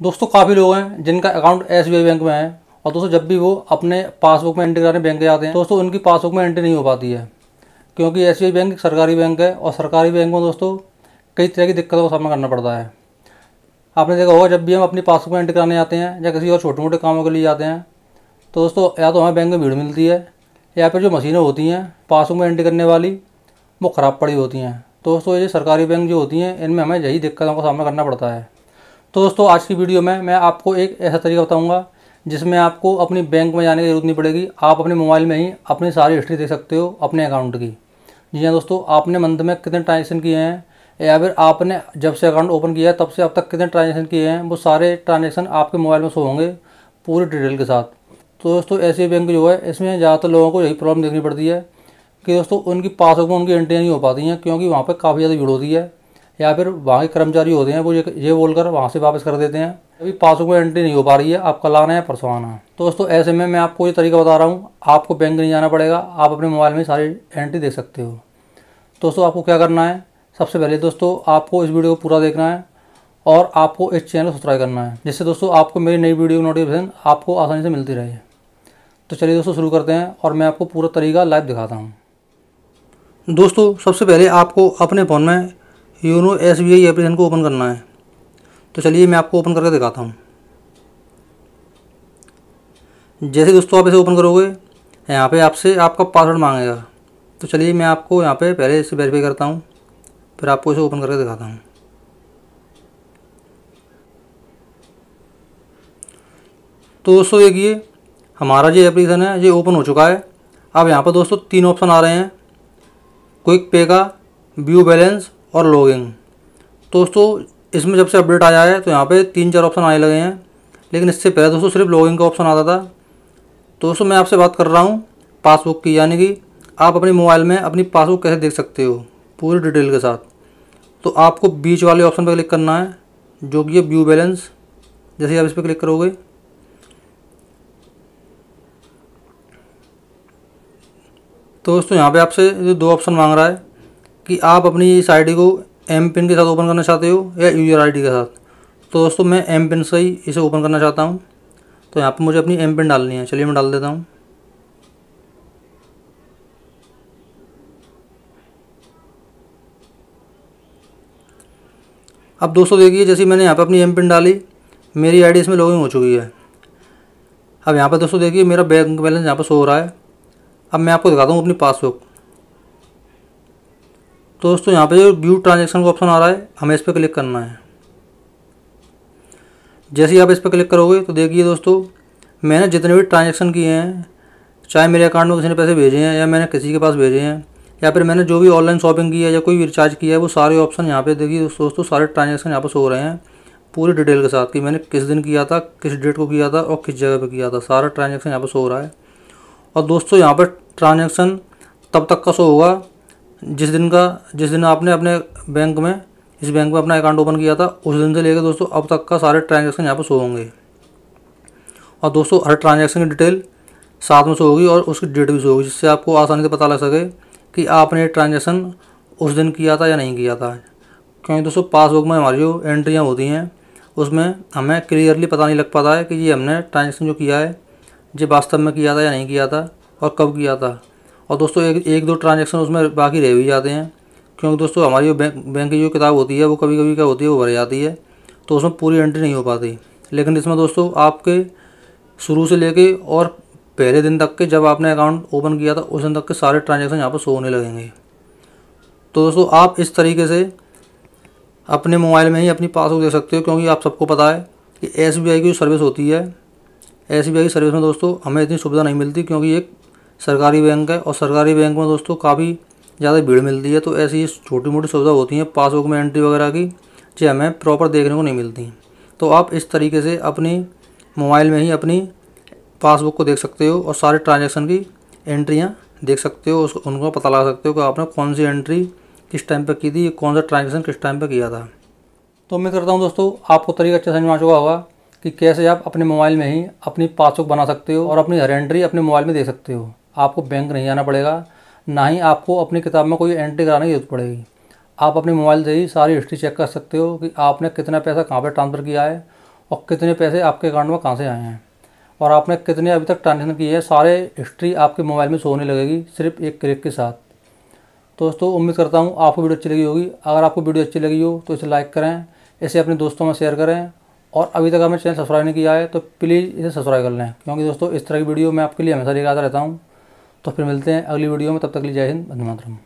दोस्तों, काफ़ी लोग हैं जिनका अकाउंट एसबीआई बैंक में है और दोस्तों, जब भी वो अपने पासबुक में एंट्री कराने बैंक जाते हैं, दोस्तों, उनकी पासबुक में एंट्री नहीं हो पाती है। क्योंकि एसबीआई बैंक एक सरकारी बैंक है और सरकारी बैंक में दोस्तों, कई तरह की दिक्कतों का सामना करना पड़ता है। आपने देखा होगा, जब भी हम अपनी पासबुक में एंट्री कराने जाते हैं या किसी और छोटे मोटे कामों के लिए जाते हैं तो दोस्तों, या तो हमें बैंक में भीड़ मिलती है, या फिर जो मशीनें होती हैं पासबुक में एंट्री करने वाली, वो ख़राब पड़ी होती हैं। तो दोस्तों, ये सरकारी बैंक जो होती हैं, इनमें हमें यही दिक्कतों का सामना करना पड़ता है। तो दोस्तों, आज की वीडियो में मैं आपको एक ऐसा तरीका बताऊँगा, जिसमें आपको अपनी बैंक में जाने की ज़रूरत नहीं पड़ेगी। आप अपने मोबाइल में ही अपनी सारी हिस्ट्री देख सकते हो, अपने अकाउंट की। जी हाँ दोस्तों, आपने मंथ में कितने ट्रांजेक्शन किए हैं, या फिर आपने जब से अकाउंट ओपन किया है, तब से अब तक कितने ट्रांजेक्शन किए हैं, वो सारे ट्रांजेक्शन आपके मोबाइल में शो होंगे पूरी डिटेल के साथ। तो दोस्तों, ऐसे बैंक जो है, इसमें ज़्यादातर लोगों को यही प्रॉब्लम देखनी पड़ती है कि दोस्तों, उनकी पासबुक में उनकी एंट्रियाँ नहीं हो पाती हैं, क्योंकि वहाँ पर काफ़ी ज़्यादा भीड़ होती है। या फिर वहाँ के कर्मचारी होते हैं, वो ये ये बोलकर वहाँ से वापस कर देते हैं। अभी पासबुक में एंट्री नहीं हो पा रही है, आप कल आना है परसों आना। है तो दोस्तों, ऐसे में मैं आपको ये तरीका बता रहा हूँ, आपको बैंक नहीं जाना पड़ेगा, आप अपने मोबाइल में सारी एंट्री देख सकते हो। दोस्तों, आपको क्या करना है? सबसे पहले दोस्तों, आपको इस वीडियो को पूरा देखना है और आपको इस चैनल को सब्सक्राइब करना है, जिससे दोस्तों आपको मेरी नई वीडियो नोटिफिकेशन आपको आसानी से मिलती रहे। तो चलिए दोस्तों, शुरू करते हैं और मैं आपको पूरा तरीका लाइव दिखाता हूँ। दोस्तों, सबसे पहले आपको अपने फ़ोन में YONO S B I application को ओपन करना है। तो चलिए मैं आपको ओपन करके दिखाता हूँ। जैसे दोस्तों आप इसे ओपन करोगे, यहाँ पे आपसे आपका पासवर्ड मांगेगा। तो चलिए मैं आपको यहाँ पे पहले इसे वेरीफाई करता हूँ, फिर आपको इसे ओपन करके दिखाता हूँ। तो दोस्तों देखिए, हमारा जो एप्लीकेशन है, ये ओपन हो चुका है। अब यहाँ पर दोस्तों तीन ऑप्शन आ रहे हैं। क्विक पे का व्यू बैलेंस और लॉगिंग दोस्तों, इसमें जब से अपडेट आया है तो यहाँ पे तीन चार ऑप्शन आने लगे हैं। लेकिन इससे पहले दोस्तों सिर्फ़ लॉगिंग का ऑप्शन आता था। दोस्तों, मैं आपसे बात कर रहा हूँ पासबुक की, यानी कि आप अपने मोबाइल में अपनी पासबुक कैसे देख सकते हो, पूरी डिटेल के साथ। तो आपको बीच वाले ऑप्शन पर क्लिक करना है, जो कि व्यू बैलेंस जैसे आप इस पर क्लिक करोगे तो दोस्तों, यहाँ पे आपसे जो दो ऑप्शन मांग रहा है। कि आप अपनी इस आईडी को एम पिन के साथ ओपन करना चाहते हो या यूज़र आईडी के साथ? तो दोस्तों, मैं एम पिन से ही इसे ओपन करना चाहता हूँ। तो यहाँ पर मुझे अपनी एम पिन डालनी है। चलिए मैं डाल देता हूँ। अब दोस्तों देखिए, जैसे मैंने यहाँ पर अपनी एम पिन डाली, मेरी आईडी इसमें लॉगिन हो चुकी है। अब यहाँ पर दोस्तों देखिए, मेरा बैंक बैलेंस यहाँ पर शो हो रहा है। अब मैं आपको दिखाता हूँ अपनी पासबुक तो दोस्तों, यहाँ पे जो व्यू ट्रांजेक्शन का ऑप्शन आ रहा है, हमें इस पर क्लिक करना है। जैसे ही आप इस पर क्लिक करोगे तो देखिए दोस्तों, मैंने जितने भी ट्रांजेक्शन किए हैं, चाहे मेरे अकाउंट में किसी ने पैसे भेजे हैं या मैंने किसी के पास भेजे हैं, या फिर मैंने जो भी ऑनलाइन शॉपिंग की है या कोई भी रिचार्ज किया है, वो सारे ऑप्शन यहाँ पे देखिए दोस्तों सारे ट्रांजेक्शन यहाँ पर सो रहे हैं, पूरी डिटेल के साथ कि मैंने किस दिन किया था, किस डेट को किया था और किस जगह पर किया था, सारा ट्रांजेक्शन यहाँ पर सो रहा है। और दोस्तों, यहाँ पर ट्रांजेक्शन तब तक का शो होगा जिस दिन का, जिस दिन आपने अपने बैंक में, इस बैंक में अपना अकाउंट ओपन किया था, उस दिन से लेकर दोस्तों अब तक का सारे ट्रांजेक्शन यहाँ पर शो होंगे। और दोस्तों हर ट्रांजेक्शन की डिटेल साथ में शो होगी और उसकी डेट भी शो होगी, जिससे आपको आसानी से पता लग सके कि आपने ट्रांजेक्शन उस दिन किया था या नहीं किया था। क्योंकि दोस्तों पासबुक में हमारी जो एंट्रियाँ होती हैं, उसमें हमें क्लियरली पता नहीं लग पाता है कि ये हमने ट्रांजेक्शन जो किया है, ये वास्तव में किया था या नहीं किया था और कब किया था। और दोस्तों, एक एक दो ट्रांजेक्शन उसमें बाकी रह भी जाते हैं। क्योंकि दोस्तों, हमारी जो बैंक बैंक की जो किताब होती है, वो कभी कभी क्या होती है, वो भर जाती है। तो उसमें पूरी एंट्री नहीं हो पाती। लेकिन इसमें दोस्तों, आपके शुरू से लेके और पहले दिन तक के जब आपने अकाउंट ओपन किया था उस दिन तक के सारे ट्रांजेक्शन यहाँ पर शो होने लगेंगे। तो दोस्तों, आप इस तरीके से अपने मोबाइल में ही अपनी पासबुक दे सकते हो, क्योंकि आप सबको पता है कि एसबीआई की जो सर्विस होती है एस की सर्विस में दोस्तों, हमें इतनी सुविधा नहीं मिलती, क्योंकि एक सरकारी बैंक है और सरकारी बैंक में दोस्तों काफ़ी ज़्यादा भीड़ मिलती है तो ऐसी छोटी मोटी सुविधा होती हैं पासबुक में एंट्री वगैरह की, जो हमें प्रॉपर देखने को नहीं मिलती तो आप इस तरीके से अपनी मोबाइल में ही अपनी पासबुक को देख सकते हो और सारे ट्रांजेक्शन की एंट्रियाँ देख सकते हो उनको पता लगा सकते हो कि आपने कौन सी एंट्री किस टाइम पर की थी कौन सा ट्रांजेक्शन किस टाइम पर किया था। तो उम्मीद करता हूँ दोस्तों, आपको तरीका अच्छा समझ में आ चुका होगा कि कैसे आप अपने मोबाइल में ही अपनी पासबुक बना सकते हो और अपनी हर एंट्री अपने मोबाइल में देख सकते हो। आपको बैंक नहीं जाना पड़ेगा, ना ही आपको अपनी किताब में कोई एंट्री कराने की ज़रूरत पड़ेगी। आप अपने मोबाइल से ही सारी हिस्ट्री चेक कर सकते हो कि आपने कितना पैसा कहाँ पर ट्रांसफ़र किया है और कितने पैसे आपके अकाउंट में कहाँ से आए हैं। और आपने कितने अभी तक ट्रांजेक्शन किए हैं, सारे हिस्ट्री आपके मोबाइल में शो होने लगेगी, सिर्फ़ एक क्लिक के साथ। दोस्तों, उम्मीद करता हूँ आपको वीडियो अच्छी लगी होगी। अगर आपको वीडियो अच्छी लगी हो तो इसे लाइक करें, इसे अपने दोस्तों में शेयर करें और अभी तक आपने चैनल सब्सक्राइब नहीं किया है तो प्लीज़ इसे सब्सक्राइब कर लें। क्योंकि दोस्तों, इस तरह की वीडियो मैं आपके लिए हमेशा लेकर आता रहता हूँ। तो फिर मिलते हैं अगली वीडियो में तब तक लिए जय हिंद वंदे मातरम।